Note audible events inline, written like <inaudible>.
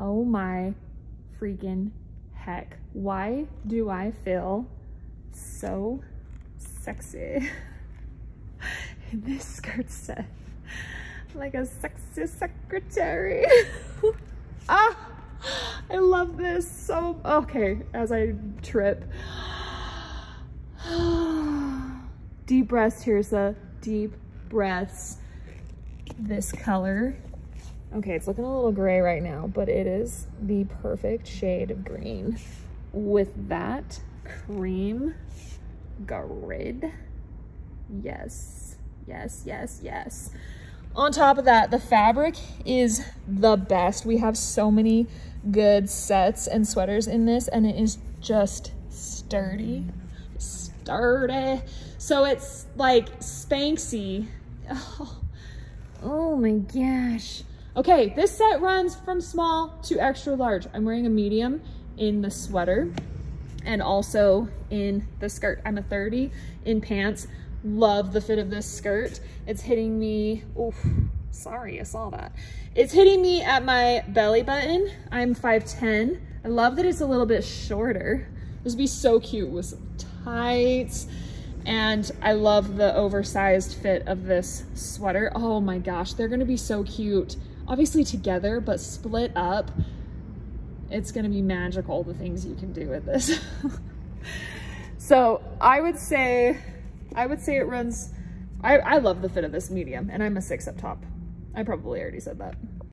Oh my freaking heck. Why do I feel so sexy in <laughs> this skirt set? Like a sexy secretary. <laughs> ah, I love this so, okay, as I trip. <sighs> deep breaths, here's Tirsa, deep breaths. This color Okay, it's looking a little gray right now, but it is the perfect shade of green with that cream grid. Yes, yes, yes, yes. On top of that, the fabric is the best. We have so many good sets and sweaters in this, and it is just sturdy, sturdy. So it's like Spanxy. <laughs> Oh, oh my gosh. Okay, this set runs from small to extra large. I'm wearing a medium in the sweater and also in the skirt. I'm a 30 in pants. Love the fit of this skirt. It's hitting me, oh, sorry, I saw that. It's hitting me at my belly button. I'm 5'10". I love that it's a little bit shorter. This would be so cute with some tights. And I love the oversized fit of this sweater. Oh my gosh, they're gonna be so cute obviously together, but split up, it's gonna be magical, the things you can do with this. <laughs> so I would say, I would say it runs, I, I love the fit of this medium and I'm a six up top. I probably already said that.